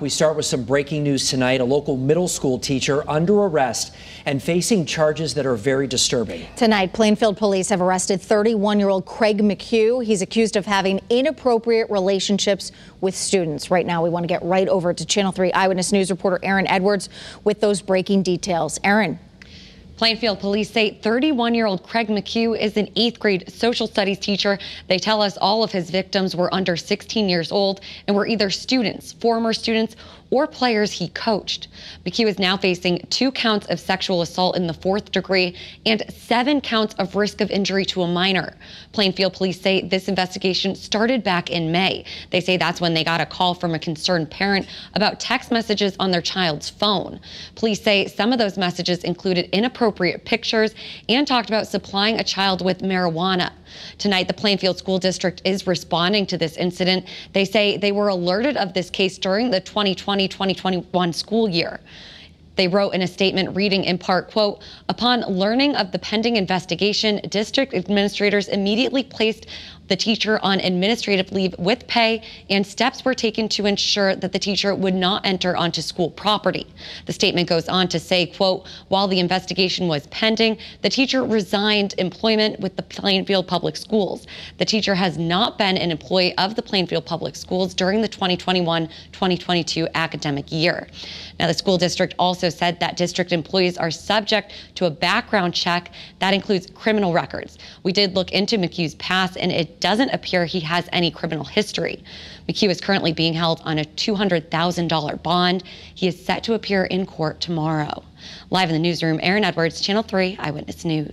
We start with some breaking news tonight. A local middle school teacher under arrest and facing charges that are very disturbing. Tonight, Plainfield police have arrested 31 year old Craig McHugh. He's accused of having inappropriate relationships with students. Right now, we want to get right over to Channel 3 Eyewitness News reporter Aaron Edwards with those breaking details. Aaron. Plainfield police say 31 year old Craig McHugh is an eighth grade social studies teacher. They tell us all of his victims were under 16 years old and were either students, former students, or players he coached. McHugh is now facing two counts of sexual assault in the fourth degree and seven counts of risk of injury to a minor. Plainfield police say this investigation started back in May. They say that's when they got a call from a concerned parent about text messages on their child's phone. Police say some of those messages included inappropriate pictures and talked about supplying a child with marijuana. Tonight, the Plainfield School District is responding to this incident. They say they were alerted of this case during the 2020-2021 school year. They wrote in a statement reading in part, quote, upon learning of the pending investigation, district administrators immediately placed the teacher on administrative leave with pay, and steps were taken to ensure that the teacher would not enter onto school property. The statement goes on to say, quote, while the investigation was pending, the teacher resigned employment with the Plainfield Public Schools. The teacher has not been an employee of the Plainfield Public Schools during the 2021-2022 academic year. Now, the school district also said that district employees are subject to a background check that includes criminal records. We did look into McHugh's past, and it doesn't appear he has any criminal history. McHugh is currently being held on a $200,000 bond. He is set to appear in court tomorrow. Live in the newsroom, Aaron Edwards, Channel 3 Eyewitness News.